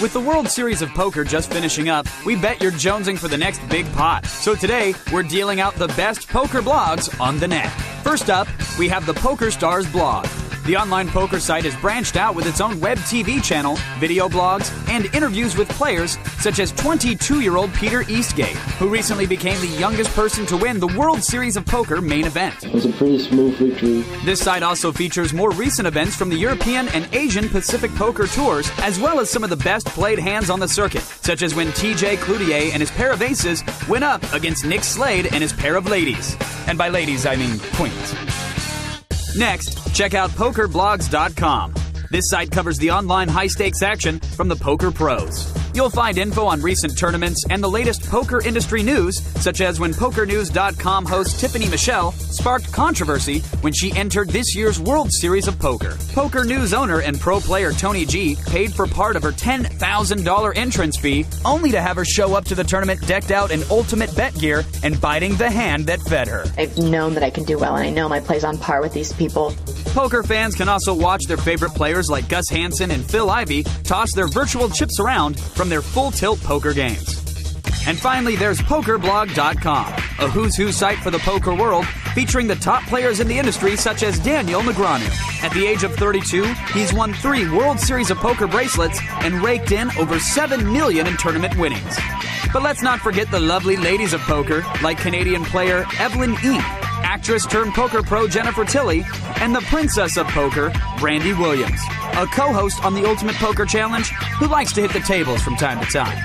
With the World Series of Poker just finishing up, we bet you're jonesing for the next big pot. So today, we're dealing out the best poker blogs on the net. First up, we have the Poker Stars blog. The online poker site has branched out with its own web TV channel, video blogs, and interviews with players such as 22 year old Peter Eastgate, who recently became the youngest person to win the World Series of Poker main event. It was a pretty smooth victory. This site also features more recent events from the European and Asian Pacific Poker Tours, as well as some of the best played hands on the circuit, such as when TJ Cloutier and his pair of aces went up against Nick Slade and his pair of ladies. And by ladies, I mean queens. Next, check out pokerblogs.com. This site covers the online high stakes action from the poker pros. You'll find info on recent tournaments and the latest poker industry news, such as when PokerNews.com host Tiffany Michelle sparked controversy when she entered this year's World Series of Poker. Poker News owner and pro player Tony G paid for part of her $10,000 entrance fee, only to have her show up to the tournament decked out in ultimate bet gear and biting the hand that fed her. I've known that I can do well, and I know my play's on par with these people. Poker fans can also watch their favorite players like Gus Hansen and Phil Ivey toss their virtual chips around from their full tilt poker games. And finally, there's PokerBlog.com, a who's who site for the poker world featuring the top players in the industry such as Daniel Negreanu. At the age of 32, he's won three World Series of Poker bracelets and raked in over 7 million in tournament winnings. But let's not forget the lovely ladies of poker, like Canadian player Evelyn Ng, actress turned poker pro Jennifer Tilly, and the princess of poker, Brandy Williams, a co host on the Ultimate Poker Challenge who likes to hit the tables from time to time.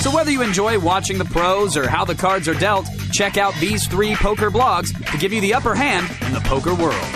So, whether you enjoy watching the pros or how the cards are dealt, check out these three poker blogs to give you the upper hand in the poker world.